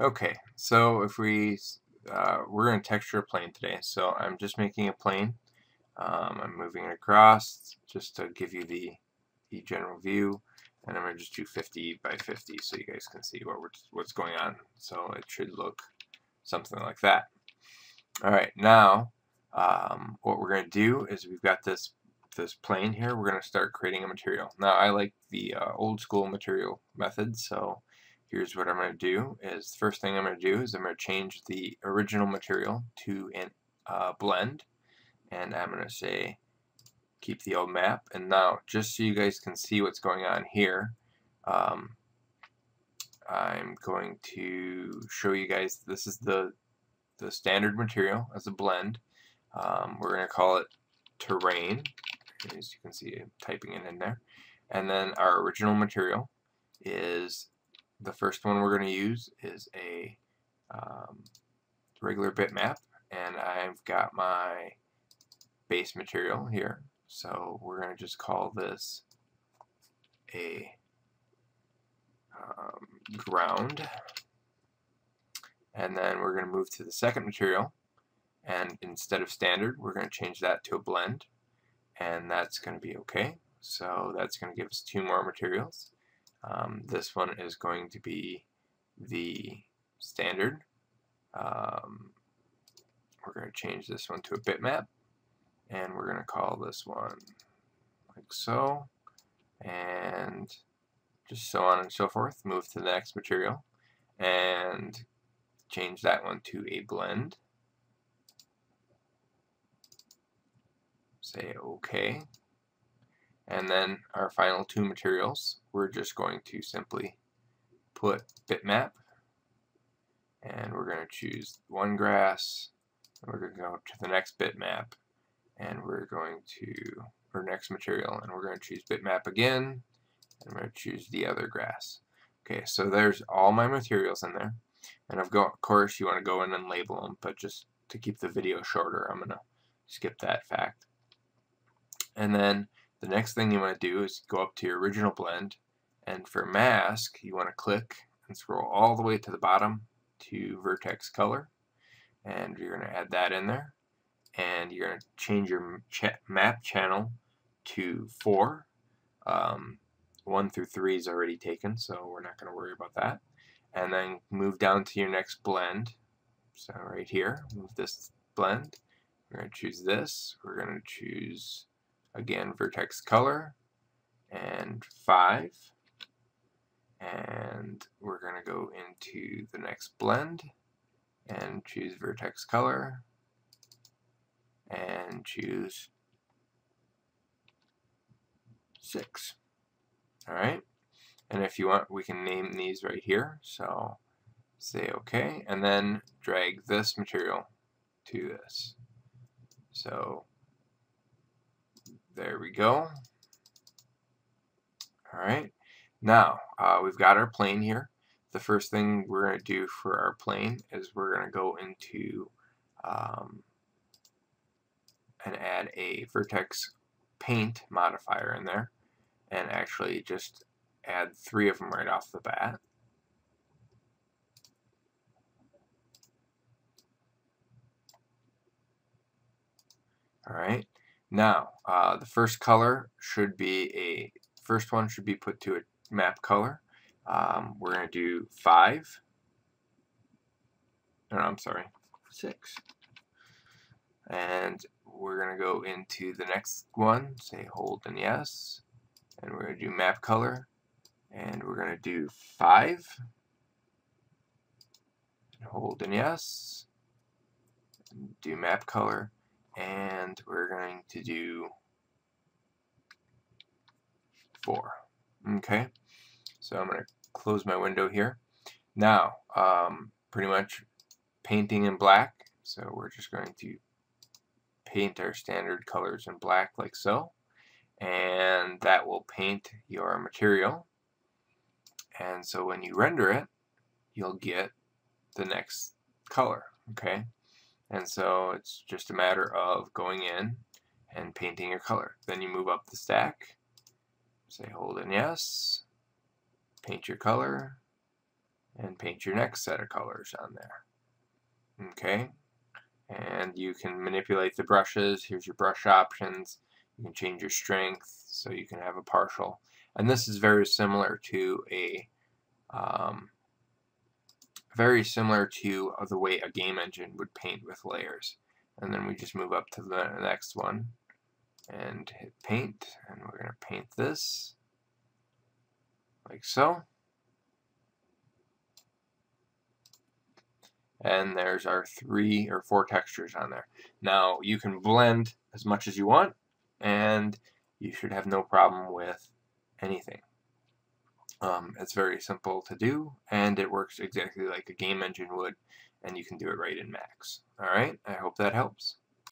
Okay, so if we, uh, we're going to texture a plane today, so I'm just making a plane. Um, I'm moving it across just to give you the, the general view, and I'm going to just do 50 by 50 so you guys can see what we're, what's going on. So it should look something like that. Alright, now um, what we're going to do is we've got this this plane here, we're going to start creating a material. Now I like the uh, old school material method, so here's what I'm going to do is the first thing I'm going to do is I'm going to change the original material to a uh, blend. And I'm going to say keep the old map. And now just so you guys can see what's going on here um, I'm going to show you guys this is the the standard material as a blend. Um, we're going to call it terrain as you can see I'm typing it in there. And then our original material is the first one we're going to use is a um, regular bitmap and I've got my base material here. So we're going to just call this a um, ground. And then we're going to move to the second material and instead of standard we're going to change that to a blend and that's going to be okay. So that's going to give us two more materials um, this one is going to be the standard. Um, we're going to change this one to a bitmap and we're going to call this one like so and just so on and so forth. Move to the next material and change that one to a blend. Say OK and then our final two materials, we're just going to simply put bitmap, and we're going to choose one grass, and we're going to go to the next bitmap, and we're going to, our next material, and we're going to choose bitmap again, and I'm going to choose the other grass. Okay, so there's all my materials in there, and of course you want to go in and label them, but just to keep the video shorter, I'm going to skip that fact. And then the next thing you want to do is go up to your original blend and for mask you want to click and scroll all the way to the bottom to vertex color and you're going to add that in there and you're going to change your map channel to 4 um, 1 through 3 is already taken so we're not going to worry about that. And then move down to your next blend. So right here move this blend. We're going to choose this. We're going to choose again vertex color. And 5 and we're going to go into the next blend. And choose vertex color. And choose 6 alright. And if you want we can name these right here. So say OK and then drag this material to this. So there we go. Alright, now uh, we've got our plane here. The first thing we're going to do for our plane is we're going to go into um, and add a vertex paint modifier in there and actually just add three of them right off the bat. Alright, now, uh, the first color should be a, first one should be put to a map color. Um, we're going to do 5. No, I'm sorry, 6. And we're going to go into the next one, say hold and yes. And we're going to do map color. And we're going to do 5. Hold and yes. Do map color and we're going to do 4. Okay, so I'm going to close my window here. Now, um, pretty much painting in black, so we're just going to paint our standard colors in black like so, and that will paint your material. And so when you render it, you'll get the next color, okay? And so it's just a matter of going in and painting your color. Then you move up the stack, say hold in yes, paint your color, and paint your next set of colors on there. Okay, and you can manipulate the brushes. Here's your brush options. You can change your strength so you can have a partial. And this is very similar to a um, very similar to the way a game engine would paint with layers. And then we just move up to the next one and hit paint and we're going to paint this like so. and there's our three or four textures on there. Now you can blend as much as you want and you should have no problem with anything. Um, it's very simple to do and it works exactly like a game engine would and you can do it right in Max. Alright, I hope that helps.